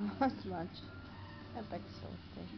much. Ja tak sołty.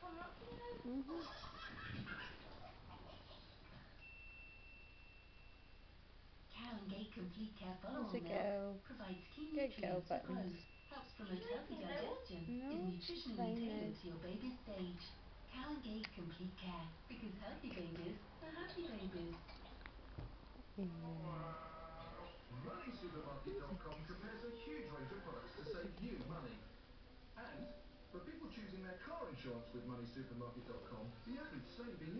Come up here? Mhm. Cow and Gate Complete Care Follow-on Milk provides key Good girl nutrients for growth, helps promote healthy digestion, No, is she's nutritionally fine tailored to your baby's stage. Cow and Gate Complete Care, because healthy babies are happy babies. Yeah. MoneySupermarket.com compares a huge range of products to save you money. And for people choosing their car insurance with MoneySupermarket.com, the average saving is. £157.